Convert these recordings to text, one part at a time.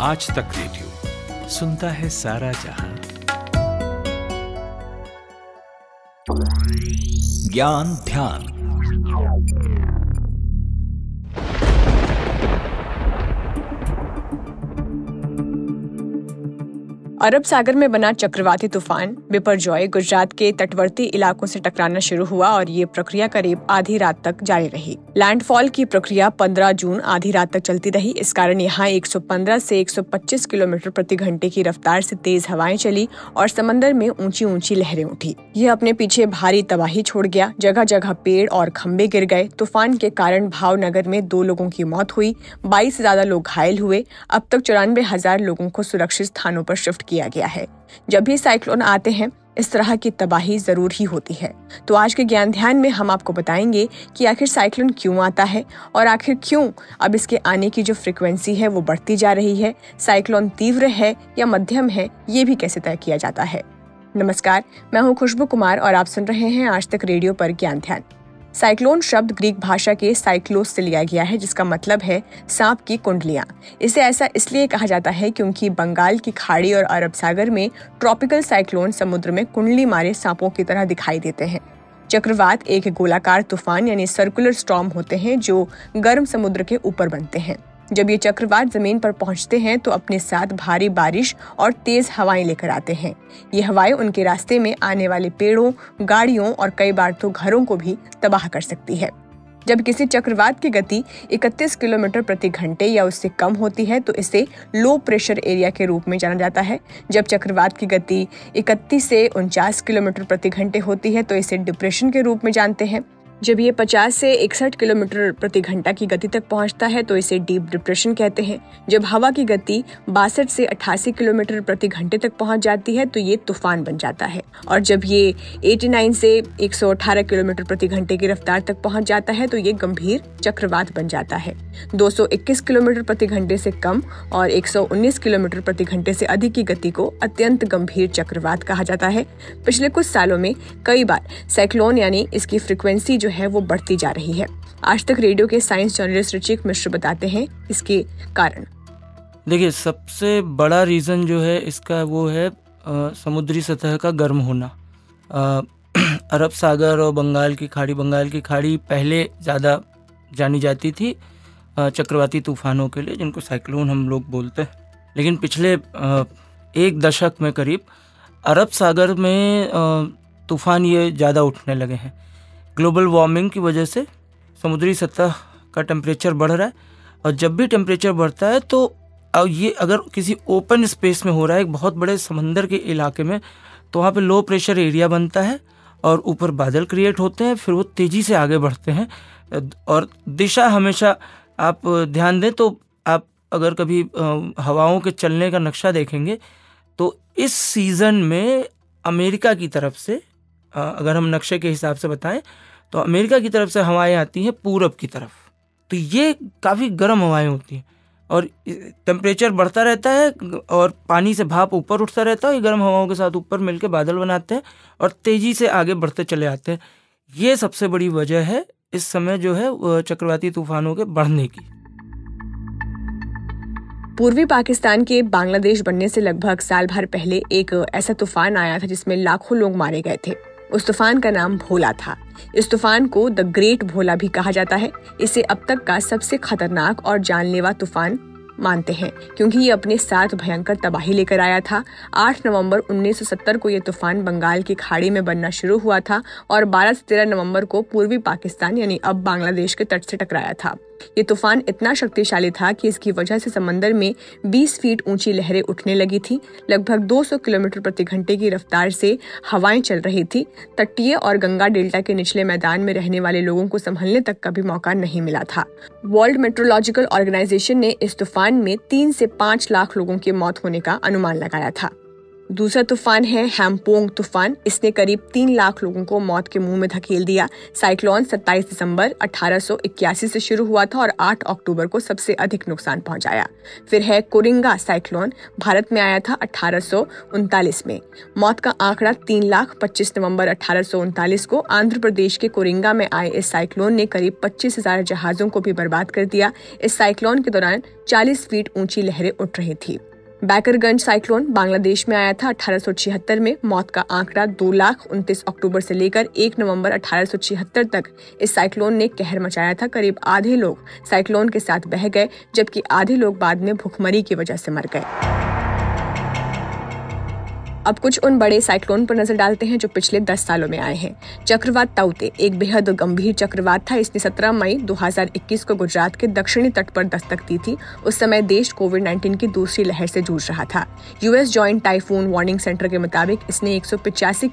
आज तक रेडियो सुनता है सारा जहाँ। ज्ञान ध्यान। अरब सागर में बना चक्रवाती तूफ़ान बिपरजॉय गुजरात के तटवर्ती इलाकों से टकराना शुरू हुआ और ये प्रक्रिया करीब आधी रात तक जारी रही। लैंडफॉल की प्रक्रिया 15 जून आधी रात तक चलती रही। इस कारण यहाँ 115 से 125 किलोमीटर प्रति घंटे की रफ्तार से तेज हवाएँ चली और समंदर में ऊँची ऊँची लहरें उठी। यह अपने पीछे भारी तबाही छोड़ गया। जगह जगह पेड़ और खम्बे गिर गए। तूफ़ान के कारण भावनगर में दो लोगों की मौत हुई। बाईस ज़्यादा लोग घायल हुए। अब तक चौरानवे हज़ार लोगों को सुरक्षित स्थानों पर शिफ्ट किया गया है। जब भी साइक्लोन आते हैं, इस तरह की तबाही ज़रूर ही होती है। तो आज के ज्ञान ध्यान में हम आपको बताएँगे कि आखिर साइक्लोन क्यों आता है और आखिर क्यों अब इसके आने की जो फ्रिक्वेंसी है, वो बढ़ती जा रही है। साइक्लोन तीव्र है या मध्यम है, ये भी कैसे तय किया जाता है? नमस्कार, मैं हूँ खुशबू कुमार और आप सुन रहे हैं आज तक रेडियो पर ज्ञान ध्यान। साइक्लोन शब्द ग्रीक भाषा के साइक्लोस से लिया गया है, जिसका मतलब है सांप की कुंडलियाँ। इसे ऐसा इसलिए कहा जाता है क्योंकि बंगाल की खाड़ी और अरब सागर में ट्रॉपिकल साइक्लोन समुद्र में कुंडली मारे सांपों की तरह दिखाई देते हैं। चक्रवात एक गोलाकार तूफ़ान यानी सर्कुलर स्टॉर्म होते हैं, जो गर्म समुद्र के ऊपर बनते हैं। जब ये चक्रवात ज़मीन पर पहुँचते हैं तो अपने साथ भारी बारिश और तेज हवाएँ लेकर आते हैं। ये हवाएँ उनके रास्ते में आने वाले पेड़ों, गाड़ियों और कई बार तो घरों को भी तबाह कर सकती है। जब किसी चक्रवात की गति 31 किलोमीटर प्रति घंटे या उससे कम होती है तो इसे लो प्रेशर एरिया के रूप में जाना जाता है। जब चक्रवात की गति 31 से उनचास किलोमीटर प्रति घंटे होती है तो इसे डिप्रेशन के रूप में जानते हैं। जब ये 50 से इकसठ किलोमीटर प्रति घंटा की गति तक पहुँचता है तो इसे डीप डिप्रेशन कहते हैं। जब हवा की गति बासठ से अट्ठासी किलोमीटर प्रति घंटे तक पहुँच जाती है तो ये तूफ़ान बन जाता है। और जब ये 89 से 118 किलोमीटर प्रति घंटे की रफ्तार तक पहुँच जाता है तो ये गंभीर चक्रवात बन जाता है। 221 किलोमीटर प्रति घंटे से कम और 119 किलोमीटर प्रति घंटे से अधिक की गति को अत्यंत गंभीर चक्रवात कहा जाता है। पिछले कुछ सालों में कई बार साइक्लोन यानी इसकी फ्रिक्वेंसी जो है वो बढ़ती जा रही है। आज तक रेडियो के साइंस जर्नलिस्ट रुचिक मिश्र बताते हैं इसके कारण। देखिए सबसे बड़ा रीज़न जो है इसका वो है आ, समुद्री सतह का गर्म होना। आ, अरब सागर और बंगाल की खाड़ी बंगाल की खाड़ी पहले ज़्यादा जानी जाती थी चक्रवाती तूफानों के लिए जिनको साइक्लोन हम लोग बोलते हैं। लेकिन पिछले एक दशक में करीब अरब सागर में तूफ़ान ये ज़्यादा उठने लगे हैं। ग्लोबल वार्मिंग की वजह से समुद्री सतह का टेम्परेचर बढ़ रहा है और जब भी टेम्परेचर बढ़ता है तो ये अगर किसी ओपन स्पेस में हो रहा है, एक बहुत बड़े समंदर के इलाके में तो वहाँ पे लो प्रेशर एरिया बनता है और ऊपर बादल क्रिएट होते हैं, फिर वो तेज़ी से आगे बढ़ते हैं। और दिशा हमेशा आप ध्यान दें तो आप अगर कभी हवाओं के चलने का नक्शा देखेंगे तो इस सीज़न में अमेरिका की तरफ़ से अगर हम नक्शे के हिसाब से बताएँ तो अमेरिका की तरफ़ से हवाएँ आती हैं पूरब की तरफ़। तो ये काफ़ी गर्म हवाएँ होती हैं और टेम्परेचर बढ़ता रहता है और पानी से भाप ऊपर उठता रहता है ये गर्म हवाओं के साथ ऊपर मिलकर बादल बनाते हैं और तेज़ी से आगे बढ़ते चले आते हैं। ये सबसे बड़ी वजह है इस समय जो है चक्रवाती तूफानों के बढ़ने की। पूर्वी पाकिस्तान के बांग्लादेश बनने से लगभग साल भर पहले एक ऐसा तूफ़ान आया था जिसमें लाखों लोग मारे गए थे। उस तूफ़ान का नाम भोला था। इस तूफ़ान को द ग्रेट भोला भी कहा जाता है। इसे अब तक का सबसे खतरनाक और जानलेवा तूफ़ान मानते हैं, क्योंकि ये अपने साथ भयंकर तबाही लेकर आया था। 8 नवंबर 1970 को यह तूफ़ान बंगाल की खाड़ी में बनना शुरू हुआ था और 12 से 13 नवंबर को पूर्वी पाकिस्तान, यानी अब बांग्लादेश के तट से टकराया था। ये तूफ़ान इतना शक्तिशाली था कि इसकी वजह से समंदर में 20 फीट ऊँची लहरें उठने लगी थी। लगभग 200 किलोमीटर प्रति घंटे की रफ्तार से हवाएँ चल रही थी। तटीय और गंगा डेल्टा के निचले मैदान में रहने वाले लोगों को संभलने तक का भी मौका नहीं मिला था। वर्ल्ड मेट्रोलॉजिकल ऑर्गेनाइजेशन ने इस तूफ़ान में तीन से पाँच लाख लोगों की मौत होने का अनुमान लगाया था। दूसरा तूफ़ान है हैमपोंग तूफ़ान। इसने करीब तीन लाख लोगों को मौत के मुँह में धकेल दिया। साइक्लोन 27 दिसंबर अठारह सौ इक्यासी से शुरू हुआ था और 8 अक्टूबर को सबसे अधिक नुकसान पहुँचाया। फिर है कोरिंगा साइक्लोन। भारत में आया था अठारह सौ उनतालीस में। मौत का आंकड़ा तीन लाख पच्चीस नवंबर अठारह सौ उनतालीस को आंध्र प्रदेश के कोरिंगा में आए इस साइक्लोन ने करीब पच्चीस हज़ार जहाजों को भी बर्बाद कर दिया। इस साइक्लोन के दौरान चालीस फीट ऊँची लहरें उठ रही थी। बैकरगंज साइक्लोन बांग्लादेश में आया था अठारह सौ छिहत्तर में। मौत का आंकड़ा दो लाख उनतीस अक्टूबर से लेकर एक नवंबर अठारह सौ छिहत्तर तक। इस साइक्लोन ने कहर मचाया था, करीब आधे लोग साइक्लोन के साथ बह गए, जबकि आधे लोग बाद में भुखमरी की वजह से मर गए। अब कुछ उन बड़े साइक्लोन पर नज़र डालते हैं जो पिछले दस सालों में आए हैं। चक्रवात ताउते, एक बेहद गंभीर चक्रवात था। इसने 17 मई 2021 को गुजरात के दक्षिणी तट पर दस्तक दी थी। उस समय देश कोविड 19 की दूसरी लहर से जूझ रहा था। US joint typhoon warning centre के मुताबिक इसने एक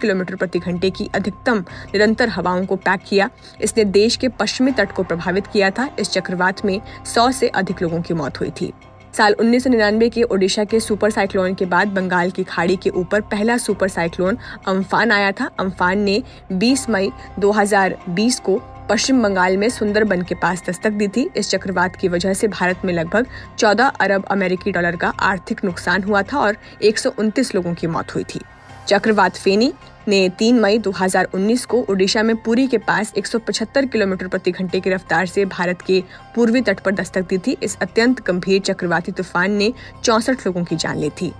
किलोमीटर प्रति घंटे की अधिकतम निरंतर हवाओं को पैक किया। इसने देश के पश्चिमी तट को प्रभावित किया था। इस चक्रवात में सौ से अधिक लोगों की मौत हुई थी। साल 1999 के ओडिशा के सुपर साइक्लोन के बाद बंगाल की खाड़ी के ऊपर पहला सुपर साइक्लोन अम्फान आया था। अम्फान ने 20 मई 2020 को पश्चिम बंगाल में सुंदरबन के पास दस्तक दी थी। इस चक्रवात की वजह से भारत में लगभग 14 अरब अमेरिकी डॉलर का आर्थिक नुकसान हुआ था और एक सौ उनतीस लोगों की मौत हुई थी। चक्रवात फेनी ने 3 मई 2019 को ओडिशा में पुरी के पास 175 किलोमीटर प्रति घंटे की रफ्तार से भारत के पूर्वी तट पर दस्तक दी थी। इस अत्यंत गंभीर चक्रवाती तूफ़ान ने चौसठ लोगों की जान ली थी।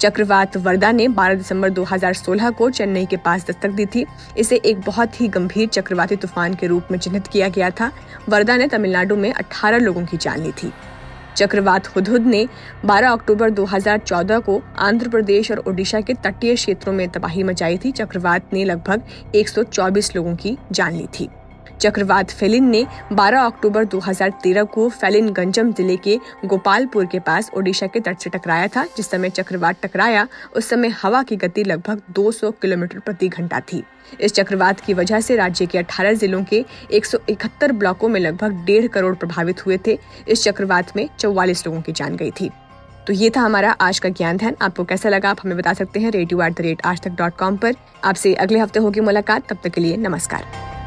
चक्रवात वर्दा ने 12 दिसंबर 2016 को चेन्नई के पास दस्तक दी थी। इसे एक बहुत ही गंभीर चक्रवाती तूफ़ान के रूप में चिन्हित किया गया था। वर्दा ने तमिलनाडु में 18 लोगों की जान ली थी। चक्रवात हुदहुद ने 12 अक्टूबर 2014 को आंध्र प्रदेश और ओडिशा के तटीय क्षेत्रों में तबाही मचाई थी। चक्रवात ने लगभग 124 लोगों की जान ली थी। चक्रवात फेलिन ने 12 अक्टूबर 2013 को फेलिन गंजम ज़िले के गोपालपुर के पास ओडिशा के तट से टकराया था, जिस समय चक्रवात टकराया, उस समय हवा की गति लगभग 200 किलोमीटर प्रति घंटा थी। इस चक्रवात की वजह से राज्य के 18 जिलों के 171 ब्लॉकों में लगभग डेढ़ करोड़ प्रभावित हुए थे। इस चक्रवात में चौवालीस लोगों की जान गई थी। तो ये था हमारा आज का ज्ञान ध्यान। आपको कैसा लगा आप हमें बता सकते हैं। रेडियो एट द रेट आज तक डॉट कॉम पर। आपसे अगले हफ़्ते होगी मुलाकात। तब तक के लिए नमस्कार।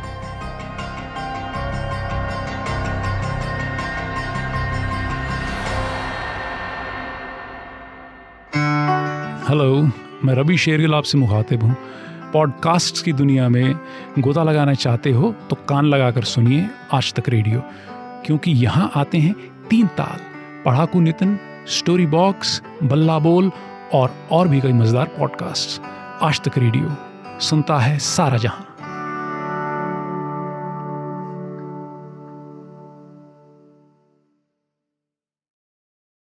हेलो मैं रवि शेरगिल आपसे मुखातिब हूँ। पॉडकास्ट की दुनिया में गोता लगाना चाहते हो तो कान लगा कर सुनिए आज तक रेडियो। क्योंकि यहाँ आते हैं तीन ताल, पढ़ाकू नितिन, स्टोरी बॉक्स, बल्ला बोल और और भी कई मज़ेदार पॉडकास्ट आज तक रेडियो, सुनता है सारा जहाँ।